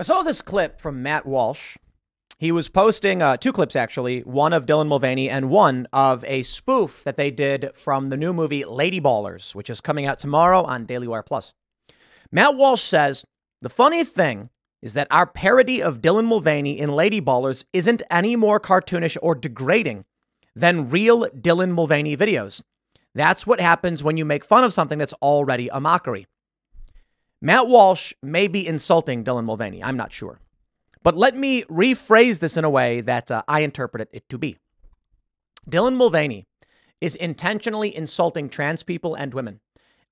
I saw this clip from Matt Walsh. He was posting uh, two clips, actually, one of Dylan Mulvaney and one of a spoof that they did from the new movie Lady Ballers, which is coming out tomorrow on Daily Wire Plus. Matt Walsh says the funny thing is that our parody of Dylan Mulvaney in Lady Ballers isn't any more cartoonish or degrading than real Dylan Mulvaney videos. That's what happens when you make fun of something that's already a mockery. Matt Walsh may be insulting Dylan Mulvaney. I'm not sure. But let me rephrase this in a way that uh, I interpret it to be. Dylan Mulvaney is intentionally insulting trans people and women.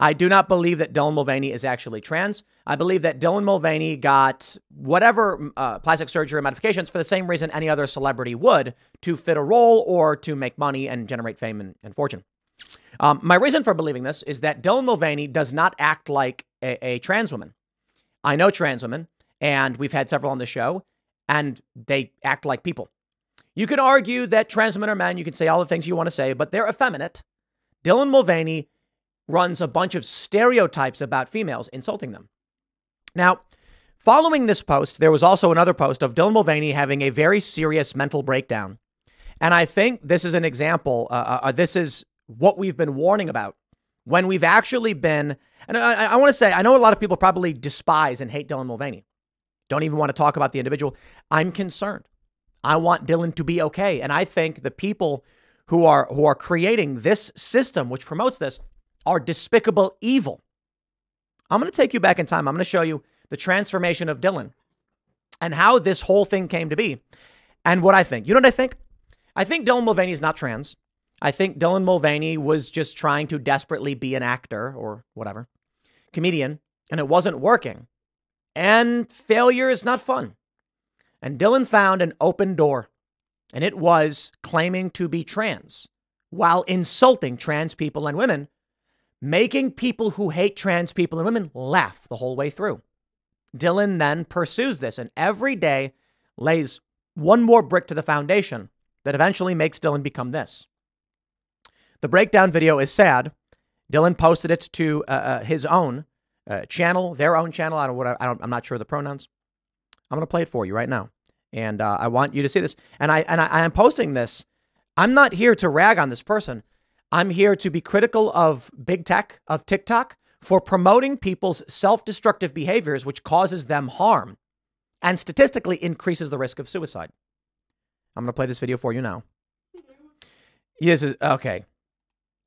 I do not believe that Dylan Mulvaney is actually trans. I believe that Dylan Mulvaney got whatever uh, plastic surgery modifications for the same reason any other celebrity would to fit a role or to make money and generate fame and, and fortune. Um, my reason for believing this is that Dylan Mulvaney does not act like a, a trans woman. I know trans women, and we've had several on the show, and they act like people. You can argue that trans women are men. You can say all the things you want to say, but they're effeminate. Dylan Mulvaney runs a bunch of stereotypes about females, insulting them. Now, following this post, there was also another post of Dylan Mulvaney having a very serious mental breakdown. And I think this is an example. Uh, uh, uh this is what we've been warning about when we've actually been. And I, I want to say, I know a lot of people probably despise and hate Dylan Mulvaney. Don't even want to talk about the individual. I'm concerned. I want Dylan to be okay. And I think the people who are who are creating this system which promotes this are despicable evil. I'm going to take you back in time. I'm going to show you the transformation of Dylan and how this whole thing came to be and what I think. You know what I think? I think Dylan Mulvaney is not trans. I think Dylan Mulvaney was just trying to desperately be an actor or whatever, comedian, and it wasn't working. And failure is not fun. And Dylan found an open door, and it was claiming to be trans while insulting trans people and women making people who hate trans people and women laugh the whole way through. Dylan then pursues this and every day lays one more brick to the foundation that eventually makes Dylan become this. The breakdown video is sad. Dylan posted it to uh, uh, his own uh, channel, their own channel. I don't, what I, don't, I'm not sure the pronouns. I'm going to play it for you right now, and uh, I want you to see this. And I and I, I'm posting this. I'm not here to rag on this person. I'm here to be critical of big tech, of TikTok, for promoting people's self destructive behaviors, which causes them harm and statistically increases the risk of suicide. I'm going to play this video for you now. Yes, okay.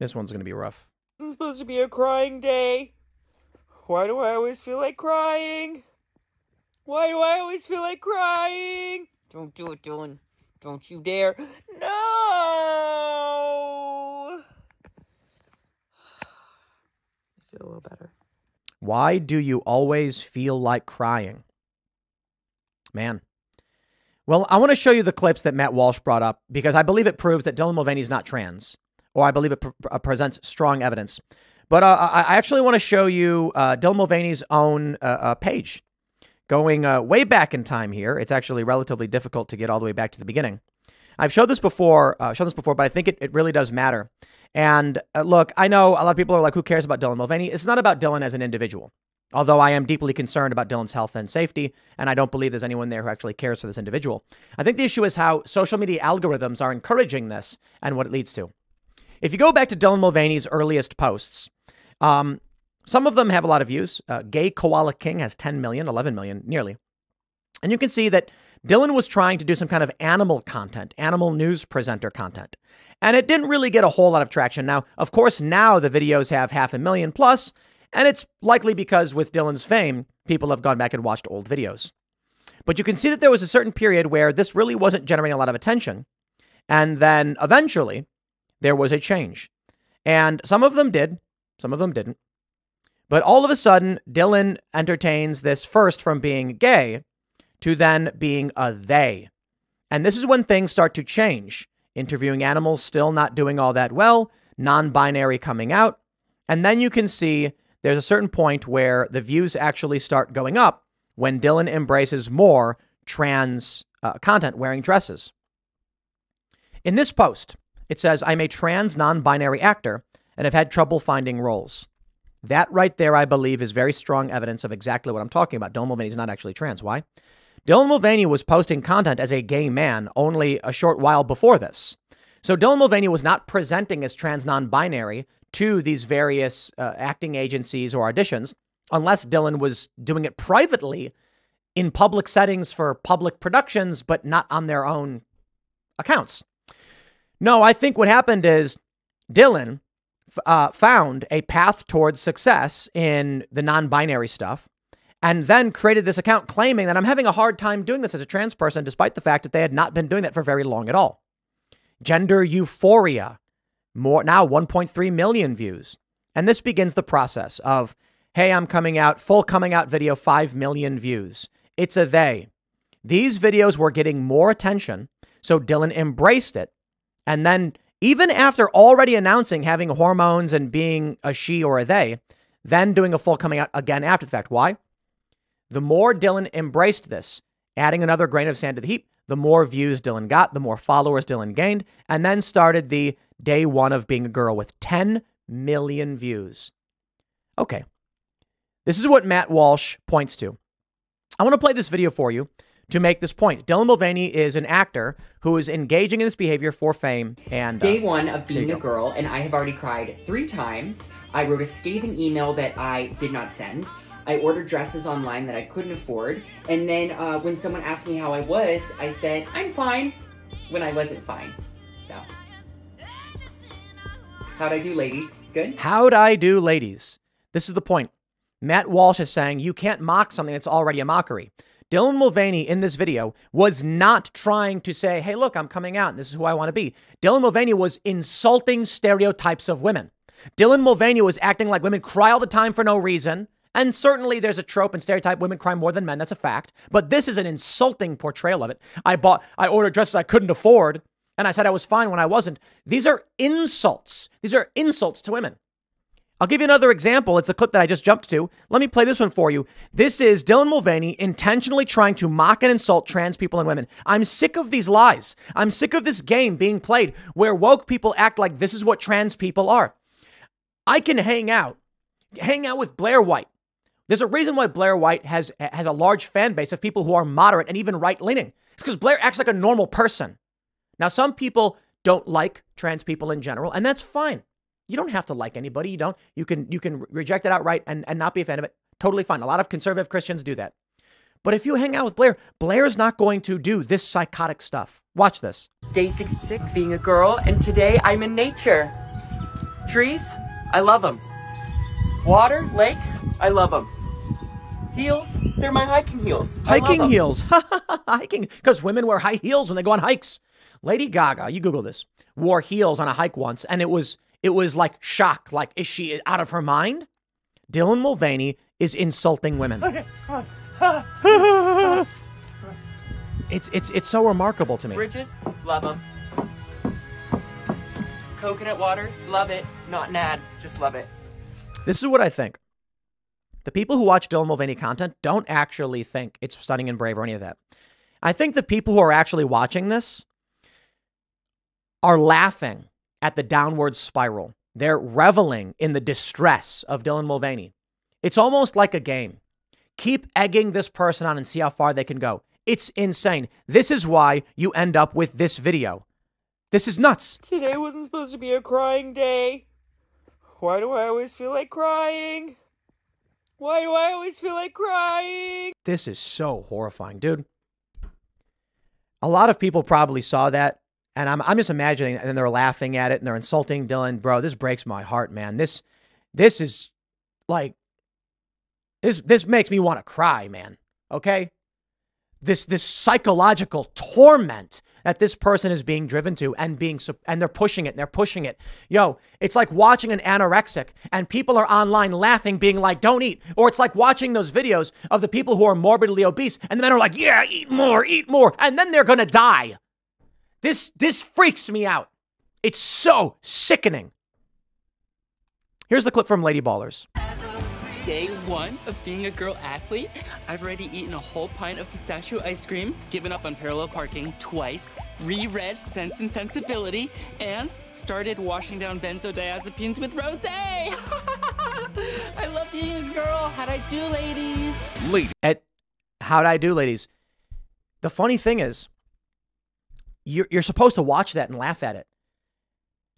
This one's going to be rough. It's supposed to be a crying day. Why do I always feel like crying? Why do I always feel like crying? Don't do it, Dylan. Don't you dare. No! I feel a little better. Why do you always feel like crying? Man. Well, I want to show you the clips that Matt Walsh brought up because I believe it proves that Dylan Mulvaney is not trans, or I believe it uh, presents strong evidence. But uh, I actually want to show you uh, Dylan Mulvaney's own uh, uh page. Going uh, way back in time here, it's actually relatively difficult to get all the way back to the beginning. I've showed this before, shown this before, but I think it, it really does matter. And look, I know a lot of people are like, who cares about Dylan Mulvaney? It's not about Dylan as an individual. Although I am deeply concerned about Dylan's health and safety, and I don't believe there's anyone there who actually cares for this individual. I think the issue is how social media algorithms are encouraging this and what it leads to. If you go back to Dylan Mulvaney's earliest posts, um, some of them have a lot of views. Uh, Gay Koala King has 10 million, 11 million, nearly. And you can see that Dylan was trying to do some kind of animal content, animal news presenter content. And it didn't really get a whole lot of traction. Now, of course, now the videos have half a million plus, and it's likely because with Dylan's fame, people have gone back and watched old videos. But you can see that there was a certain period where this really wasn't generating a lot of attention. And then eventually, there was a change. And some of them did, some of them didn't. But all of a sudden, Dylan entertains this first from being gay to then being a they. And this is when things start to change. Interviewing animals still not doing all that well, non binary coming out. And then you can see there's a certain point where the views actually start going up when Dylan embraces more trans uh, content wearing dresses. In this post, it says, I'm a trans non binary actor and have had trouble finding roles. That right there, I believe, is very strong evidence of exactly what I'm talking about. Dylan Mulvaney is not actually trans. Why? Dylan Mulvaney was posting content as a gay man only a short while before this. So Dylan Mulvaney was not presenting as trans non binary to these various uh, acting agencies or auditions unless Dylan was doing it privately in public settings for public productions, but not on their own accounts. No, I think what happened is Dylan uh, found a path towards success in the non binary stuff and then created this account claiming that I'm having a hard time doing this as a trans person, despite the fact that they had not been doing that for very long at all. Gender euphoria, more now 1.3 million views. And this begins the process of, hey, I'm coming out, full coming out video, 5 million views. It's a they. These videos were getting more attention, so Dylan embraced it. And then, even after already announcing having hormones and being a she or a they, then doing a full coming out again after the fact. Why? The more Dylan embraced this, adding another grain of sand to the heap, the more views Dylan got, the more followers Dylan gained, and then started the day one of being a girl with 10 million views. Okay. This is what Matt Walsh points to. I want to play this video for you to make this point. Dylan Mulvaney is an actor who is engaging in this behavior for fame. And uh, day one of being a girl, and I have already cried three times. I wrote a scathing email that I did not send. I ordered dresses online that I couldn't afford. And then uh, when someone asked me how I was, I said, I'm fine, when I wasn't fine. So, how'd I do, ladies? Good? How'd I do, ladies? This is the point. Matt Walsh is saying you can't mock something that's already a mockery. Dylan Mulvaney in this video was not trying to say, hey, look, I'm coming out and this is who I want to be. Dylan Mulvaney was insulting stereotypes of women. Dylan Mulvaney was acting like women cry all the time for no reason. And certainly there's a trope and stereotype women cry more than men. That's a fact. But this is an insulting portrayal of it. I bought, I ordered dresses I couldn't afford. And I said I was fine when I wasn't. These are insults. These are insults to women. I'll give you another example. It's a clip that I just jumped to. Let me play this one for you. This is Dylan Mulvaney intentionally trying to mock and insult trans people and women. I'm sick of these lies. I'm sick of this game being played where woke people act like this is what trans people are. I can hang out, hang out with Blair White. There's a reason why Blair White has has a large fan base of people who are moderate and even right leaning. It's because Blair acts like a normal person. Now, some people don't like trans people in general, and that's fine. You don't have to like anybody. You don't. You can you can reject it outright and, and not be a fan of it. Totally fine. A lot of conservative Christians do that. But if you hang out with Blair, Blair's not going to do this psychotic stuff. Watch this. Day 66, being a girl, and today I'm in nature. Trees, I love them. Water, lakes, I love them. Heels, they're my hiking heels. Hiking heels. hiking. Because women wear high heels when they go on hikes. Lady Gaga, you Google this, wore heels on a hike once, and it was it was like shock. Like, is she out of her mind? Dylan Mulvaney is insulting women. it's it's it's so remarkable to me. Bridges, love them. Coconut water, love it. Not an ad, just love it. This is what I think. The people who watch Dylan Mulvaney content don't actually think it's stunning and brave or any of that. I think the people who are actually watching this are laughing at the downward spiral. They're reveling in the distress of Dylan Mulvaney. It's almost like a game. Keep egging this person on and see how far they can go. It's insane. This is why you end up with this video. This is nuts. Today wasn't supposed to be a crying day. Why do I always feel like crying? Why do I always feel like crying? This is so horrifying, dude. A lot of people probably saw that and I'm, I'm just imagining, and they're laughing at it and they're insulting Dylan. Bro, this breaks my heart, man. This, this is like, this, this makes me want to cry, man. Okay? This, this psychological torment that this person is being driven to and being, and they're pushing it and they're pushing it. Yo, it's like watching an anorexic and people are online laughing, being like, don't eat. Or it's like watching those videos of the people who are morbidly obese and the men are like, yeah, eat more, eat more. And then they're going to die. This this freaks me out. It's so sickening. Here's the clip from Lady Ballers. Day one of being a girl athlete, I've already eaten a whole pint of pistachio ice cream, given up on parallel parking twice, reread Sense and Sensibility, and started washing down benzodiazepines with rosé. I love being a girl. How'd I do, ladies? Lady. At how'd I do, ladies? The funny thing is, you're, you're supposed to watch that and laugh at it.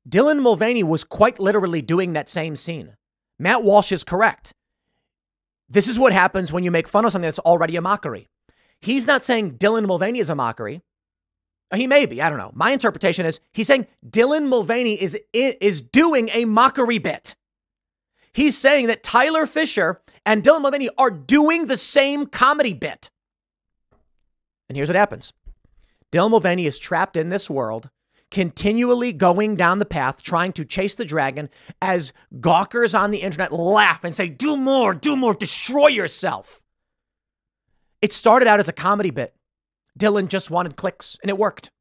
Dylan Mulvaney was quite literally doing that same scene. Matt Walsh is correct. This is what happens when you make fun of something that's already a mockery. He's not saying Dylan Mulvaney is a mockery. Uh, he may be. I don't know. My interpretation is he's saying Dylan Mulvaney is is doing a mockery bit. He's saying that Tyler Fisher and Dylan Mulvaney are doing the same comedy bit. And here's what happens Dylan Mulvaney is trapped in this world, continually going down the path, trying to chase the dragon as gawkers on the internet laugh and say, Do more, do more, destroy yourself. It started out as a comedy bit. Dylan just wanted clicks, and it worked.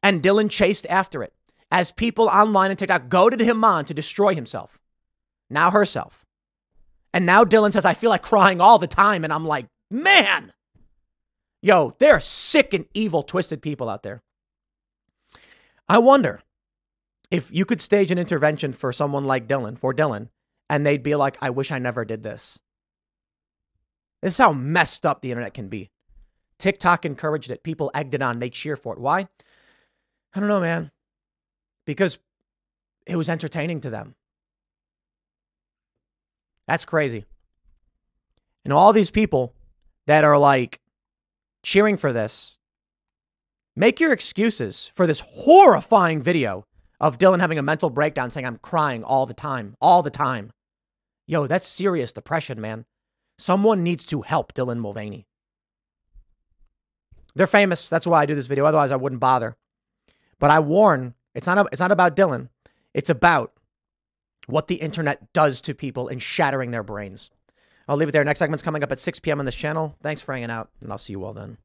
And Dylan chased after it as people online and TikTok goaded him on to destroy himself. Now herself. And now Dylan says, I feel like crying all the time. And I'm like, man, yo, there are sick and evil, twisted people out there. I wonder if you could stage an intervention for someone like Dylan, for Dylan, and they'd be like, I wish I never did this. This is how messed up the internet can be. TikTok encouraged it. People egged it on. They cheer for it. Why? I don't know, man. Because it was entertaining to them. That's crazy. And all these people that are like cheering for this, make your excuses for this horrifying video of Dylan having a mental breakdown saying, I'm crying all the time, all the time. Yo, that's serious depression, man. Someone needs to help Dylan Mulvaney. They're famous. That's why I do this video. Otherwise, I wouldn't bother. But I warn, it's not, a, it's not about Dylan. It's about what the internet does to people in shattering their brains. I'll leave it there. Next segment's coming up at 6 p.m. on this channel. Thanks for hanging out, and I'll see you all then.